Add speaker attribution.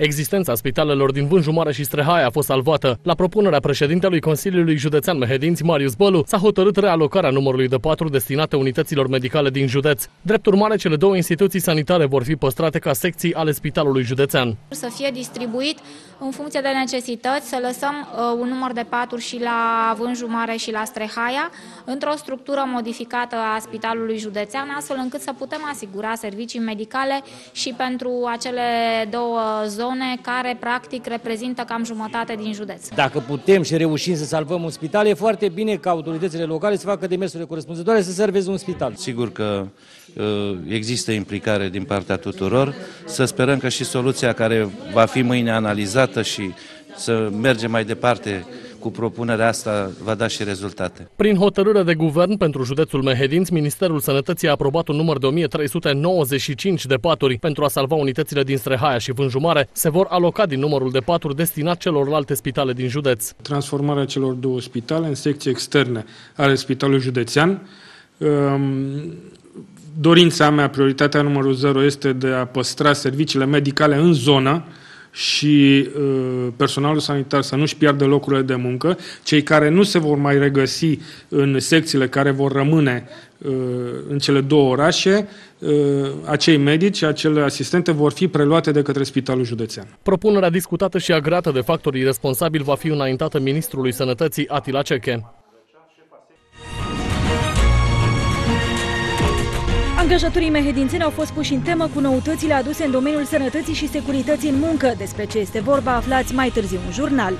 Speaker 1: Existența spitalelor din Vânju Mare și Strehaia a fost salvată. La propunerea președintelui Consiliului Județean Mehedinți, Marius Bălu, s-a hotărât realocarea numărului de patru destinate unităților medicale din județ. Drept urmare, cele două instituții sanitare vor fi păstrate ca secții ale Spitalului Județean.
Speaker 2: Să fie distribuit în funcție de necesități, să lăsăm uh, un număr de paturi și la Vânju Mare și la Strehaia, într-o structură modificată a Spitalului Județean, astfel încât să putem asigura servicii medicale și pentru acele două zone care practic reprezintă cam jumătate din județ.
Speaker 3: Dacă putem și reușim să salvăm un spital, e foarte bine ca autoritățile locale să facă demersurile corespunzătoare să serveze un spital.
Speaker 4: Sigur că uh, există implicare din partea tuturor. Să sperăm că și soluția care va fi mâine analizată și să mergem mai departe cu propunerea asta va da și rezultate.
Speaker 1: Prin hotărâre de guvern pentru județul Mehedinți, Ministerul Sănătății a aprobat un număr de 1395 de paturi pentru a salva unitățile din Strehaia și Vânjumare. Se vor aloca din numărul de paturi destinat celorlalte spitale din județ.
Speaker 5: Transformarea celor două spitale în secții externe ale Spitalului Județean. Um, dorința mea, prioritatea numărul 0 este de a păstra serviciile medicale în zonă, și uh, personalul sanitar să nu-și piardă locurile de muncă, cei care nu se vor mai regăsi în secțiile care vor rămâne uh, în cele două orașe, uh, acei medici, acele asistente vor fi preluate de către Spitalul Județean.
Speaker 1: Propunerea discutată și agreată de factorii responsabili va fi înaintată Ministrului Sănătății Atila Ceche.
Speaker 6: Angajatorii mehedințeni au fost puși în temă cu noutățile aduse în domeniul sănătății și securității în muncă. Despre ce este vorba aflați mai târziu în jurnal.